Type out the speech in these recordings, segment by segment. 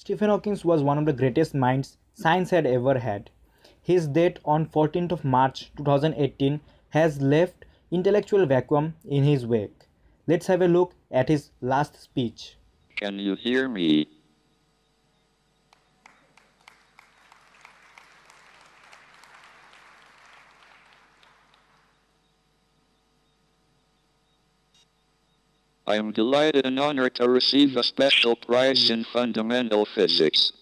Stephen Hawking was one of the greatest minds science had ever had. His death on 14th of March 2018 has left intellectual vacuum in his wake. Let's have a look at his last speech. Can you hear me? I am delighted and honored to receive a special prize in fundamental physics.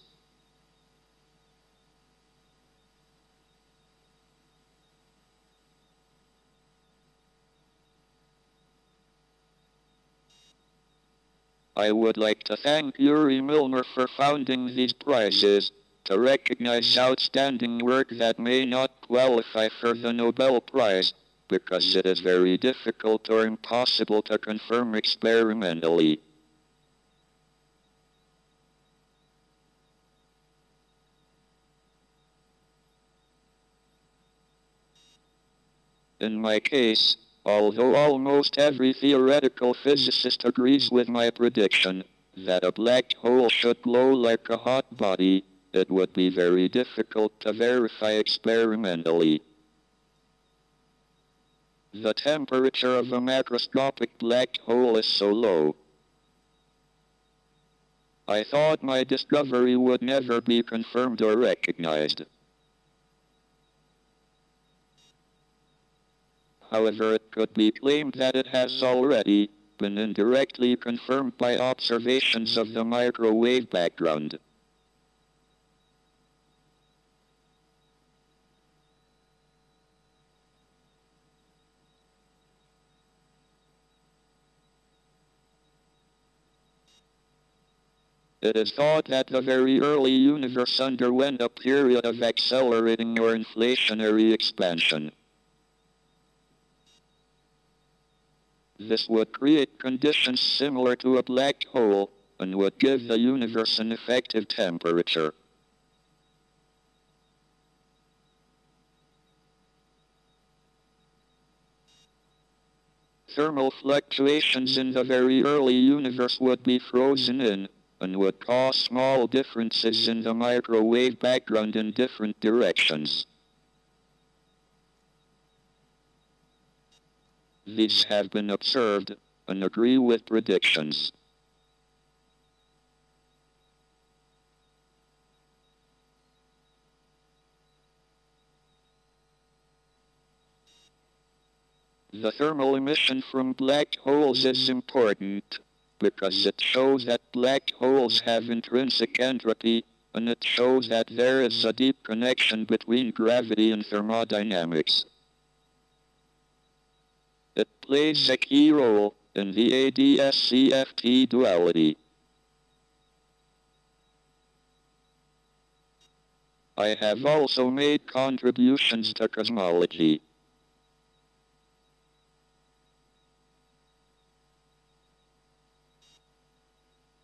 I would like to thank Yuri Milner for founding these prizes to recognize outstanding work that may not qualify for the Nobel Prize because it is very difficult or impossible to confirm experimentally. In my case, although almost every theoretical physicist agrees with my prediction that a black hole should glow like a hot body, it would be very difficult to verify experimentally. The temperature of a macroscopic black hole is so low. I thought my discovery would never be confirmed or recognized. However, it could be claimed that it has already been indirectly confirmed by observations of the microwave background. It is thought that the very early universe underwent a period of accelerating or inflationary expansion. This would create conditions similar to a black hole and would give the universe an effective temperature. Thermal fluctuations in the very early universe would be frozen in and would cause small differences in the microwave background in different directions. These have been observed and agree with predictions. The thermal emission from black holes is important because it shows that black holes have intrinsic entropy, and it shows that there is a deep connection between gravity and thermodynamics. It plays a key role in the ADS-CFT duality. I have also made contributions to cosmology.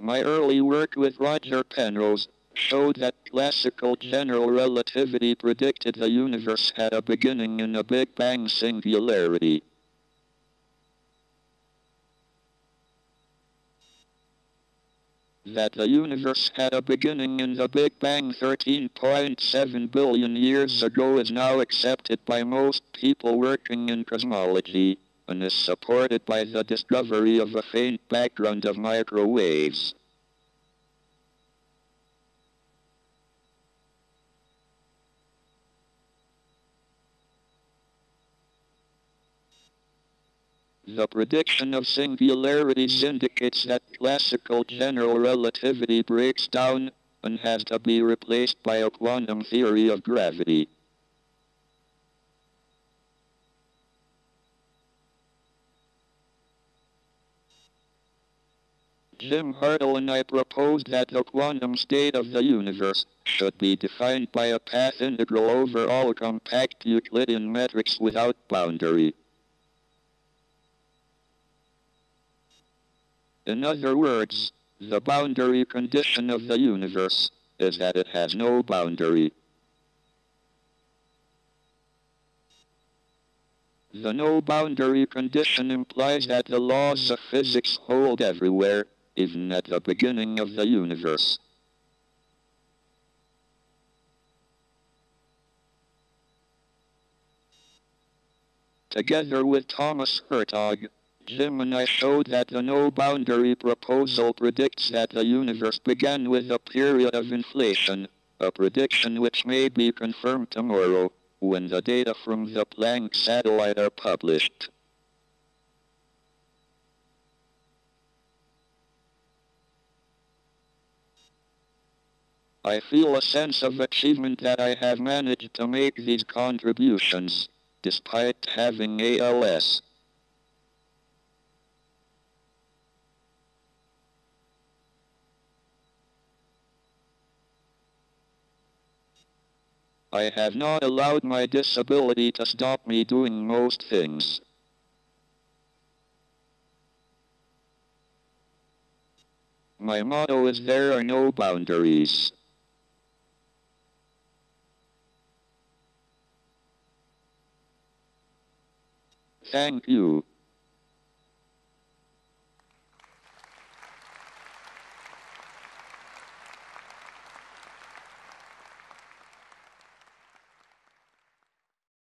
My early work with Roger Penrose showed that classical general relativity predicted the universe had a beginning in a Big Bang singularity. That the universe had a beginning in the Big Bang 13.7 billion years ago is now accepted by most people working in cosmology and is supported by the discovery of a faint background of microwaves. The prediction of singularities indicates that classical general relativity breaks down and has to be replaced by a quantum theory of gravity. Jim Hartle and I proposed that the quantum state of the universe should be defined by a path integral over all compact Euclidean metrics without boundary. In other words, the boundary condition of the universe is that it has no boundary. The no boundary condition implies that the laws of physics hold everywhere, even at the beginning of the universe. Together with Thomas Hertog, Jim and I showed that the no boundary proposal predicts that the universe began with a period of inflation, a prediction which may be confirmed tomorrow, when the data from the Planck satellite are published. I feel a sense of achievement that I have managed to make these contributions, despite having ALS. I have not allowed my disability to stop me doing most things. My motto is there are no boundaries. Thank you.